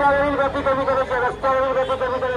Gustavo, un ratito, mi querido Gustavo, un ratito, mi querido